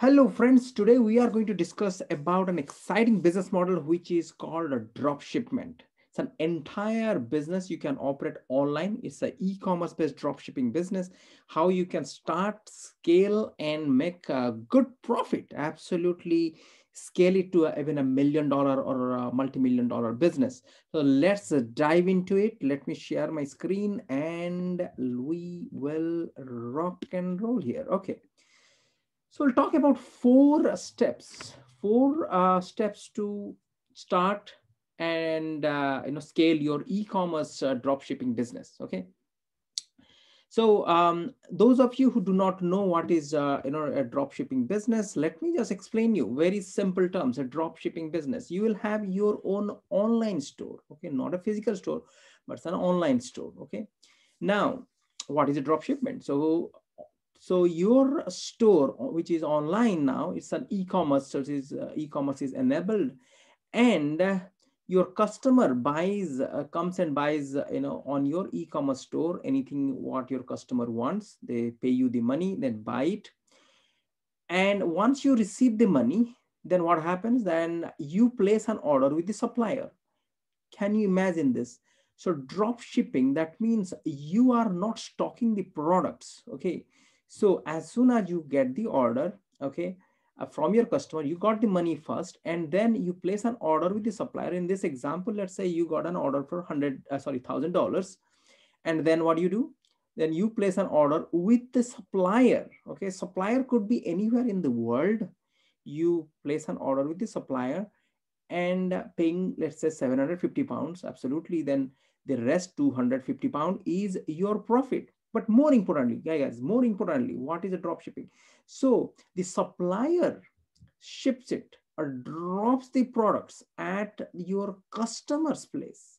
Hello friends, today we are going to discuss about an exciting business model which is called a drop shipment. It's an entire business you can operate online. It's an e-commerce based drop shipping business. How you can start, scale and make a good profit. Absolutely scale it to even a million dollar or a multi-million dollar business. So let's dive into it. Let me share my screen and we will rock and roll here. Okay. So we'll talk about four steps, four uh, steps to start and uh, you know scale your e-commerce uh, drop shipping business. Okay. So um, those of you who do not know what is uh, you know a drop shipping business, let me just explain you very simple terms. A drop shipping business, you will have your own online store. Okay, not a physical store, but it's an online store. Okay. Now, what is a drop shipment? So so your store, which is online now, it's an e-commerce, so uh, e-commerce is enabled, and uh, your customer buys, uh, comes and buys, uh, you know, on your e-commerce store anything what your customer wants. They pay you the money, then buy it, and once you receive the money, then what happens? Then you place an order with the supplier. Can you imagine this? So drop shipping, that means you are not stocking the products, okay? So as soon as you get the order, okay, uh, from your customer, you got the money first, and then you place an order with the supplier. In this example, let's say you got an order for hundred, uh, sorry, thousand dollars, and then what do you do? Then you place an order with the supplier. Okay, supplier could be anywhere in the world. You place an order with the supplier, and paying let's say 750 pounds. Absolutely, then the rest 250 pound is your profit but more importantly, guys, more importantly, what is a drop shipping? So the supplier ships it or drops the products at your customer's place,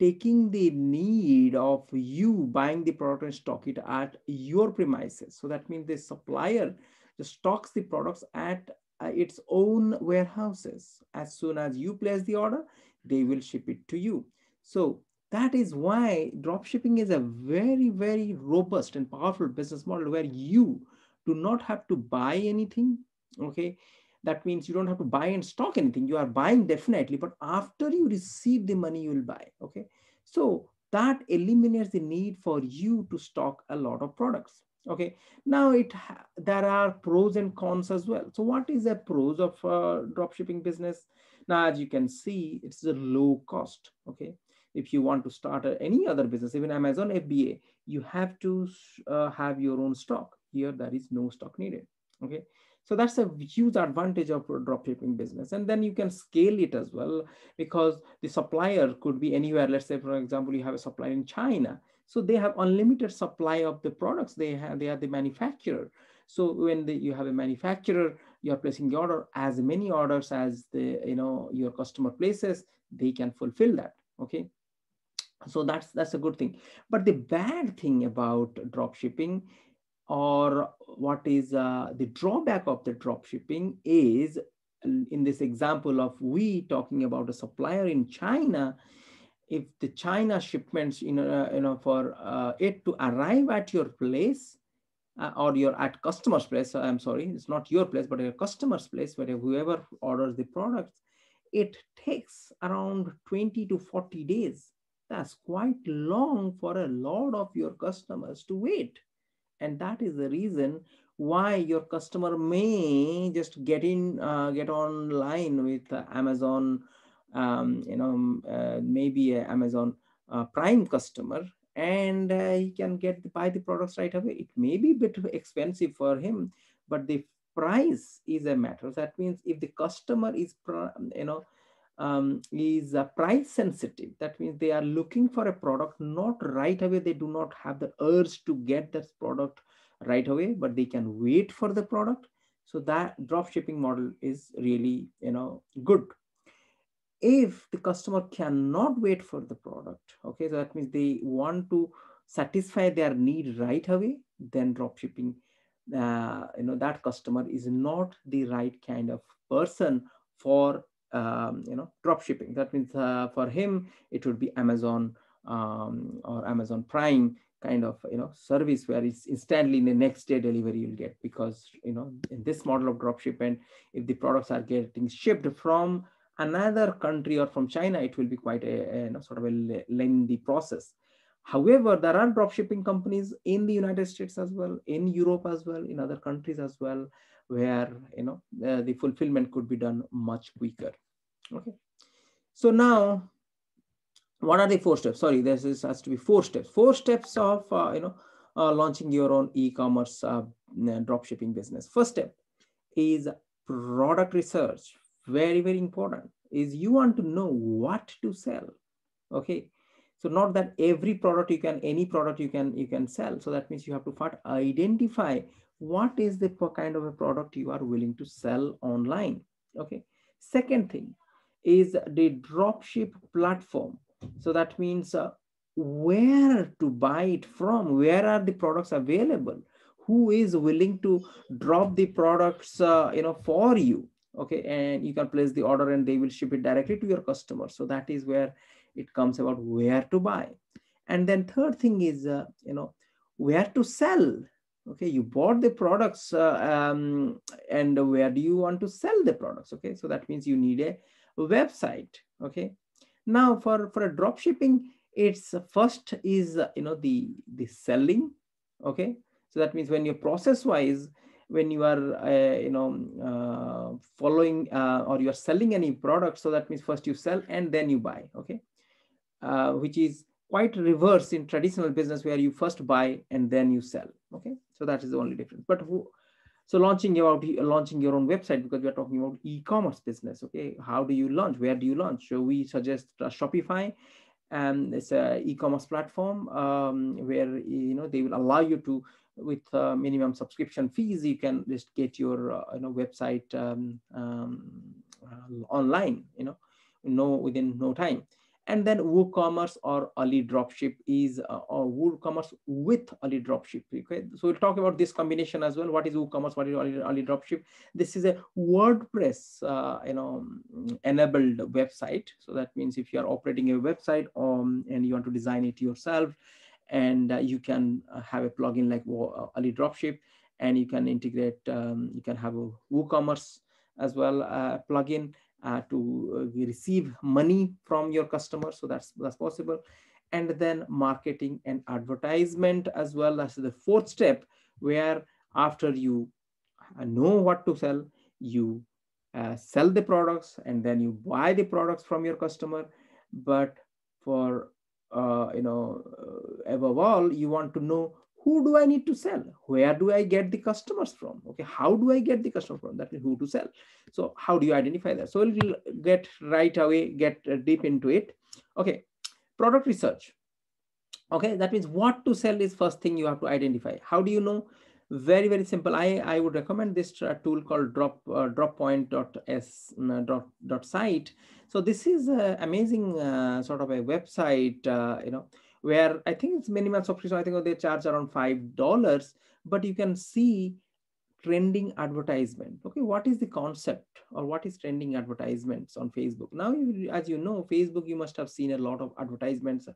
taking the need of you buying the product and stock it at your premises. So that means the supplier just stocks the products at uh, its own warehouses. As soon as you place the order, they will ship it to you. So that is why dropshipping is a very, very robust and powerful business model where you do not have to buy anything. Okay. That means you don't have to buy and stock anything. You are buying definitely, but after you receive the money, you will buy. Okay. So that eliminates the need for you to stock a lot of products. Okay. Now it there are pros and cons as well. So what is the pros of uh, dropshipping business? Now, as you can see, it's a low cost. Okay if you want to start any other business, even Amazon FBA, you have to uh, have your own stock. Here, there is no stock needed. Okay. So that's a huge advantage of dropshipping business. And then you can scale it as well because the supplier could be anywhere. Let's say, for example, you have a supplier in China. So they have unlimited supply of the products. They have, they are the manufacturer. So when the, you have a manufacturer, you're placing the order as many orders as the, you know, your customer places, they can fulfill that. Okay so that's that's a good thing. But the bad thing about drop shipping or what is uh, the drawback of the drop shipping is in this example of we talking about a supplier in china if the china shipments you know, uh, you know for uh, it to arrive at your place uh, or your at customer's place i'm sorry it's not your place but your customer's place where whoever orders the products it takes around 20 to 40 days that's quite long for a lot of your customers to wait. And that is the reason why your customer may just get in, uh, get online with Amazon, um, you know, uh, maybe Amazon uh, Prime customer, and uh, he can get buy the products right away. It may be a bit expensive for him, but the price is a matter. That means if the customer is, you know, um, is uh, price sensitive. That means they are looking for a product not right away. They do not have the urge to get that product right away, but they can wait for the product. So that drop shipping model is really, you know, good. If the customer cannot wait for the product, okay, so that means they want to satisfy their need right away, then drop shipping, uh, you know, that customer is not the right kind of person for um, you know, drop shipping. That means uh, for him, it would be Amazon um, or Amazon Prime kind of you know service where it's instantly in the next day delivery you'll get because you know in this model of drop shipment if the products are getting shipped from another country or from china it will be quite a, a you know, sort of a lengthy process however there are drop shipping companies in the united states as well in europe as well in other countries as well where you know uh, the fulfillment could be done much quicker okay so now what are the four steps? Sorry, this is, has to be four steps. Four steps of uh, you know uh, launching your own e-commerce uh, drop shipping business. First step is product research. Very very important. Is you want to know what to sell. Okay, so not that every product you can any product you can you can sell. So that means you have to first identify what is the kind of a product you are willing to sell online. Okay. Second thing is the dropship platform so that means uh, where to buy it from, where are the products available, who is willing to drop the products, uh, you know, for you. Okay, and you can place the order and they will ship it directly to your customer. So that is where it comes about where to buy. And then third thing is, uh, you know, where to sell. Okay, you bought the products uh, um, and where do you want to sell the products? Okay, so that means you need a website. Okay, now for, for a drop shipping, it's first is, you know, the, the selling, okay? So that means when you're process wise, when you are, uh, you know, uh, following uh, or you are selling any product, so that means first you sell and then you buy, okay? Uh, which is quite reverse in traditional business where you first buy and then you sell, okay? So that is the only difference. But who, so launching about launching your own website because we are talking about e-commerce business. Okay, how do you launch? Where do you launch? So we suggest uh, Shopify, and it's a e-commerce platform um, where you know they will allow you to with uh, minimum subscription fees you can just get your uh, you know website um, um, online you know no within no time and then WooCommerce or Ali Dropship is uh, or WooCommerce with Ali Dropship. Okay, so we'll talk about this combination as well. What is WooCommerce? What is Ali, Ali Dropship? This is a WordPress, uh, you know, enabled website. So that means if you are operating a website um, and you want to design it yourself, and uh, you can uh, have a plugin like uh, Ali Dropship, and you can integrate. Um, you can have a WooCommerce as well uh, plugin uh, to uh, receive money from your customers. So that's, that's possible. And then marketing and advertisement as well as the fourth step, where after you know what to sell, you uh, sell the products and then you buy the products from your customer. But for, uh, you know, uh, above all, you want to know who do I need to sell? Where do I get the customers from? Okay, how do I get the customer from? That means who to sell. So how do you identify that? So we'll get right away, get uh, deep into it. Okay, product research. Okay, that means what to sell is first thing you have to identify. How do you know? Very, very simple. I, I would recommend this uh, tool called drop uh, droppoint.s uh, dot, dot site. So this is amazing uh, sort of a website, uh, you know, where I think it's minimum subscription. I think they charge around five dollars, but you can see trending advertisement. Okay, what is the concept or what is trending advertisements on Facebook? Now, you, as you know, Facebook, you must have seen a lot of advertisements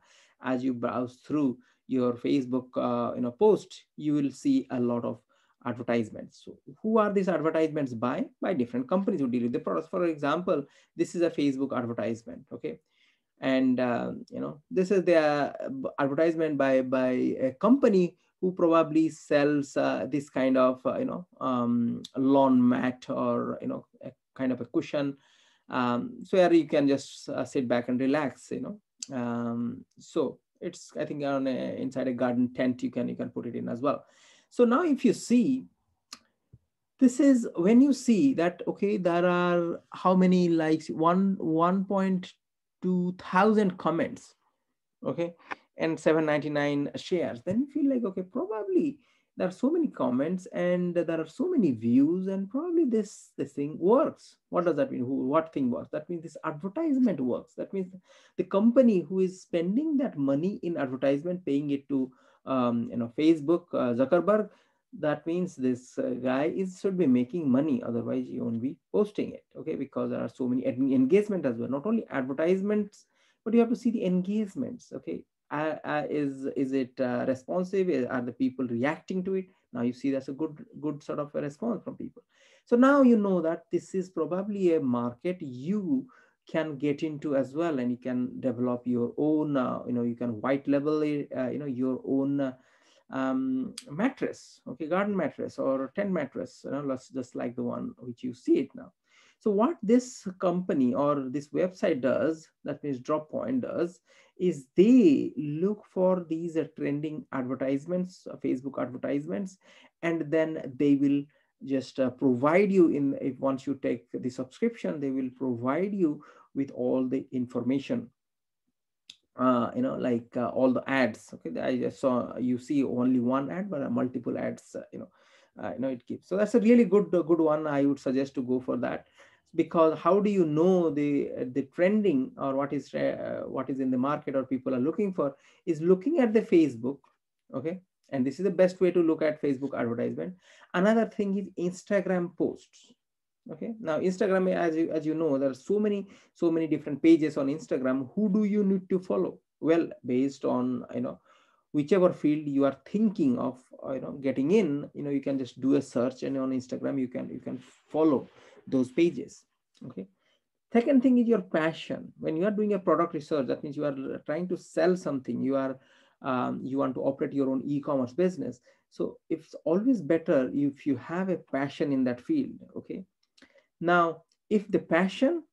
as you browse through your Facebook, uh, you know, post. You will see a lot of advertisements. So who are these advertisements by? By different companies who deal with the products. For example, this is a Facebook advertisement. Okay, and uh, you know this is the uh, advertisement by by a company who probably sells uh, this kind of uh, you know um, lawn mat or you know a kind of a cushion. Um, so where you can just uh, sit back and relax you know. Um, so it's i think on a, inside a garden tent you can you can put it in as well. So now if you see this is when you see that okay there are how many likes? One 1.2 2000 comments okay and 799 shares. Then you feel like okay probably there are so many comments and there are so many views and probably this this thing works. What does that mean? Who what thing works? That means this advertisement works. That means the company who is spending that money in advertisement paying it to um, you know facebook uh, zuckerberg that means this uh, guy is should be making money otherwise you won't be posting it okay? Because there are so many engagement as well. Not only advertisements but you have to see the engagements okay? Uh, uh, is is it uh, responsive? Are the people reacting to it? Now you see that's a good good sort of a response from people. So now you know that this is probably a market you can get into as well and you can develop your own uh, you know you can white label uh, you know your own um, mattress okay garden mattress or tent mattress you know just like the one which you see it now. So what this company or this website does that means droppoint does is they look for these uh, trending advertisements uh, facebook advertisements and then they will just uh, provide you in if once you take the subscription they will provide you with all the information uh, you know like uh, all the ads okay? I just saw you see only one ad but multiple ads uh, you know uh, you know it keeps. So that's a really good good one. I would suggest to go for that. Because how do you know the the trending or what is uh, what is in the market or people are looking for is looking at the facebook okay? And this is the best way to look at facebook advertisement. Another thing is instagram posts okay. Now instagram as you as you know there are so many so many different pages on instagram. Who do you need to follow? Well based on you know whichever field you are thinking of uh, you know getting in you know you can just do a search and on instagram you can you can follow those pages. Okay. Second thing is your passion. When you are doing a product research that means you are trying to sell something. You are um, you want to operate your own e-commerce business. So it's always better if you have a passion in that field. Okay now if the passion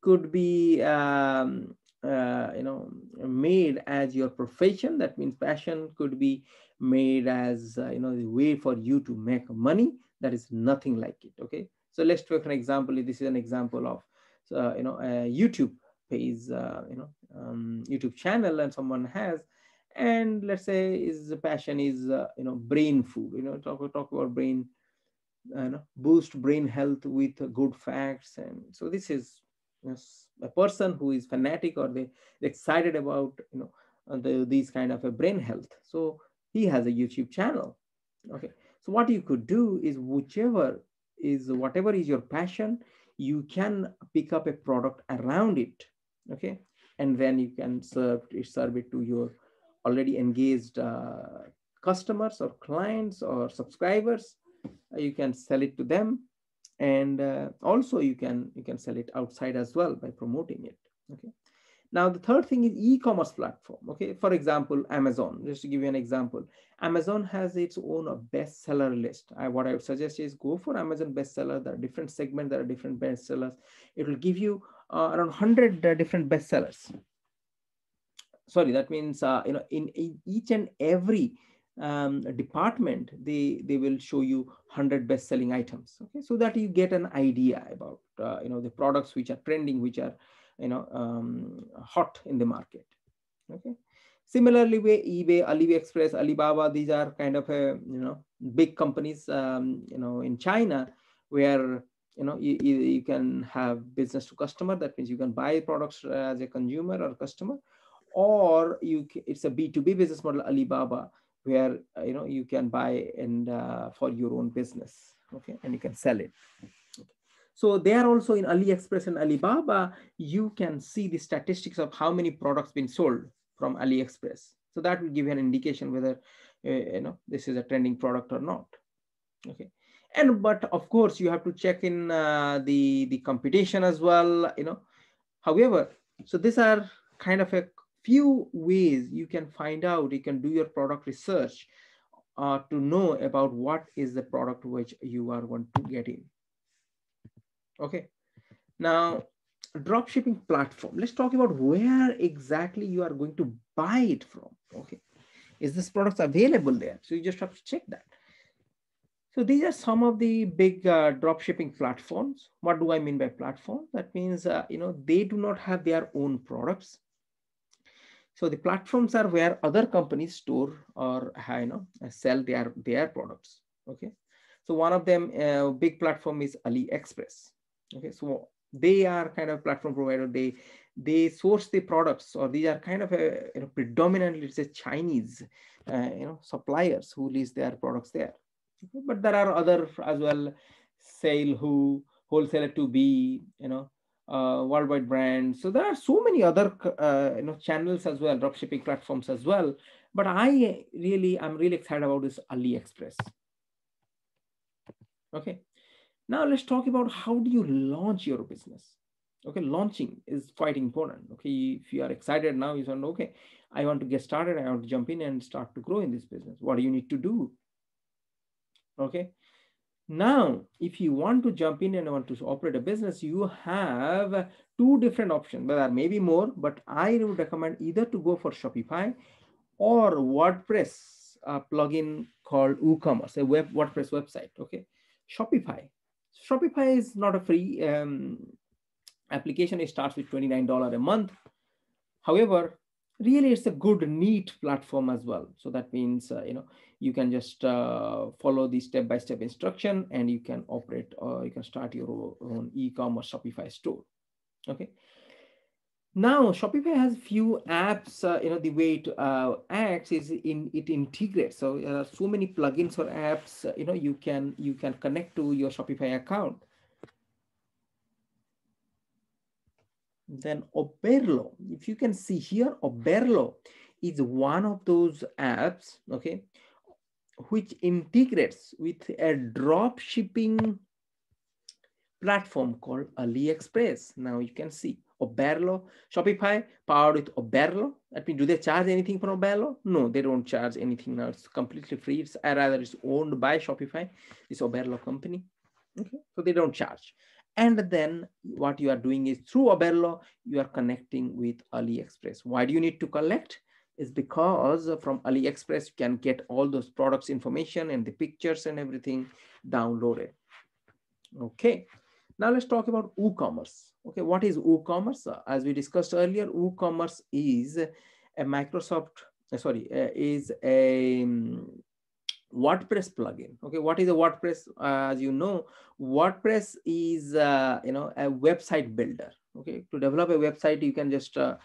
could be um, uh, you know made as your profession that means passion could be made as uh, you know the way for you to make money that is nothing like it okay so let's take an example. This is an example of, uh, you know, a YouTube page, uh, you know, um, YouTube channel and someone has, and let's say is his passion is, uh, you know, brain food, you know, talk, talk about brain, you know, boost brain health with good facts. And so this is you know, a person who is fanatic or they excited about, you know, uh, the, these kind of a brain health. So he has a YouTube channel. Okay. So what you could do is whichever is whatever is your passion, you can pick up a product around it, okay? And then you can serve, serve it to your already engaged uh, customers or clients or subscribers. You can sell it to them. And uh, also you can, you can sell it outside as well by promoting it, okay? Now, the third thing is e-commerce platform. Okay, for example, Amazon, just to give you an example, Amazon has its own bestseller list. I, what I would suggest is go for Amazon bestseller. There are different segments, there are different bestsellers. It will give you uh, around 100 uh, different bestsellers. Sorry, that means, uh, you know, in, in, each and every um, department, they, they will show you 100 best-selling items. Okay, so that you get an idea about, uh, you know, the products which are trending, which are you know um, hot in the market okay? Similarly ebay aliexpress alibaba these are kind of a you know big companies um, you know in china where you know you, you can have business to customer. That means you can buy products as a consumer or customer or you it's a b2b business model alibaba where you know you can buy and uh, for your own business okay and you can sell it so there also in AliExpress and Alibaba, you can see the statistics of how many products been sold from AliExpress. So that will give you an indication whether uh, you know this is a trending product or not. Okay, and but of course you have to check in uh, the the competition as well. You know, however, so these are kind of a few ways you can find out. You can do your product research uh, to know about what is the product which you are going to get in. Okay. Now, drop shipping platform. Let's talk about where exactly you are going to buy it from. Okay. Is this product available there? So you just have to check that. So these are some of the big uh, drop shipping platforms. What do I mean by platform? That means, uh, you know, they do not have their own products. So the platforms are where other companies store or, you know, sell their, their products. Okay. So one of them, uh, big platform is AliExpress. Okay, so they are kind of platform provider. They they source the products, or these are kind of a you know, predominantly it's a Chinese uh, you know suppliers who list their products there. Okay, but there are other as well, SaleHoo wholesaler to be you know uh, worldwide brand. So there are so many other uh, you know channels as well, dropshipping platforms as well. But I really, I'm really excited about this AliExpress. Okay, now let's talk about how do you launch your business. Okay, launching is quite important. Okay, if you are excited now, you say, okay, I want to get started. I want to jump in and start to grow in this business. What do you need to do? Okay, now, if you want to jump in and want to operate a business, you have two different options. There may be more, but I would recommend either to go for Shopify or WordPress plugin called WooCommerce, a web WordPress website. Okay, Shopify. Shopify is not a free um, application. It starts with $29 a month. However, really it's a good neat platform as well so that means uh, you know you can just uh, follow the step-by-step -step instruction and you can operate or you can start your own e-commerce shopify store. Okay. Now shopify has few apps uh, you know the way it uh, acts is in it integrates. So there are so many plugins or apps uh, you know you can you can connect to your shopify account. Then Oberlo, if you can see here, Oberlo is one of those apps, okay, which integrates with a drop shipping platform called AliExpress. Now you can see Oberlo, Shopify powered with Oberlo. That means, do they charge anything for Oberlo? No, they don't charge anything now. It's completely free. It's rather it's owned by Shopify, this Oberlo company. Okay, so they don't charge. And then what you are doing is through Oberlo, you are connecting with AliExpress. Why do you need to collect? Is because from AliExpress, you can get all those products information and the pictures and everything downloaded. Okay, now let's talk about WooCommerce. Okay, what is WooCommerce? As we discussed earlier, WooCommerce is a Microsoft, uh, sorry, uh, is a um, WordPress plugin. Okay, what is a WordPress? Uh, as you know, WordPress is uh, you know a website builder. Okay, to develop a website, you can just uh,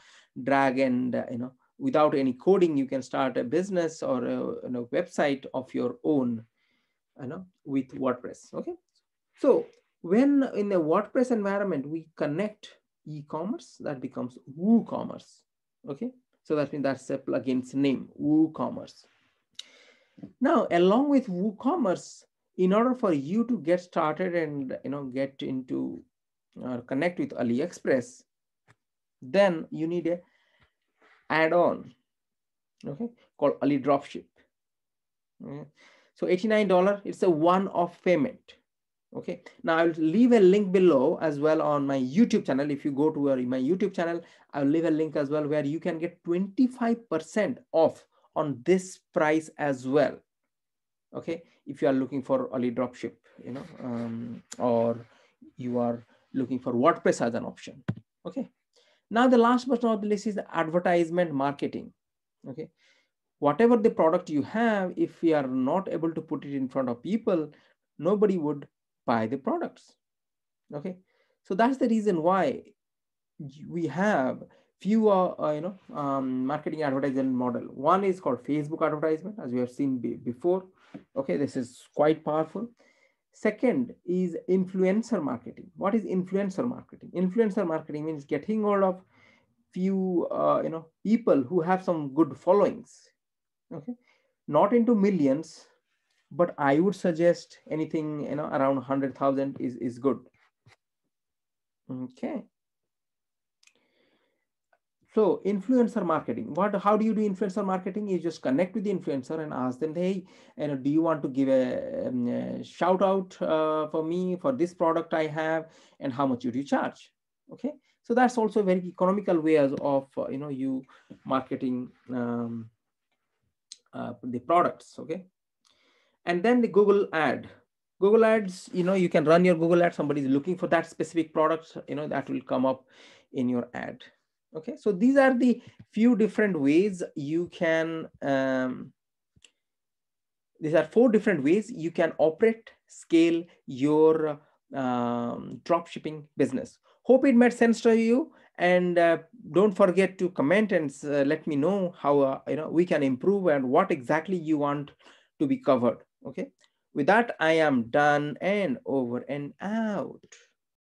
drag and you know without any coding, you can start a business or a you know, website of your own, you know, with WordPress. Okay, so when in a WordPress environment we connect e-commerce, that becomes WooCommerce. Okay, so that means that's a plugin's name, WooCommerce. Now, along with WooCommerce, in order for you to get started and you know get into or connect with AliExpress, then you need a add-on, okay, called Ali Dropship. Okay. So $89, it's a one-off payment. Okay, now I'll leave a link below as well on my YouTube channel. If you go to my YouTube channel, I'll leave a link as well where you can get 25% off on this price as well okay if you are looking for Ali Dropship you know um, or you are looking for wordpress as an option okay now the last but not the least is the advertisement marketing okay whatever the product you have if we are not able to put it in front of people nobody would buy the products okay so that's the reason why we have few uh, uh, you know um, marketing advertisement model. One is called Facebook advertisement, as we have seen before. Okay, this is quite powerful. Second is influencer marketing. What is influencer marketing? Influencer marketing means getting hold of few uh, you know people who have some good followings. Okay, not into millions, but I would suggest anything you know around hundred thousand is is good. Okay. So influencer marketing, what, how do you do influencer marketing? You just connect with the influencer and ask them, hey, you know, do you want to give a, um, a shout out uh, for me for this product I have and how much would you charge? Okay. So that's also very economical way of, uh, you know, you marketing um, uh, the products. Okay. And then the Google ad. Google ads, you know, you can run your Google ad. Somebody is looking for that specific product, you know, that will come up in your ad. Okay, so these are the few different ways you can, um, these are four different ways you can operate, scale your um, drop shipping business. Hope it made sense to you and uh, don't forget to comment and uh, let me know how uh, you know we can improve and what exactly you want to be covered okay with that i am done and over and out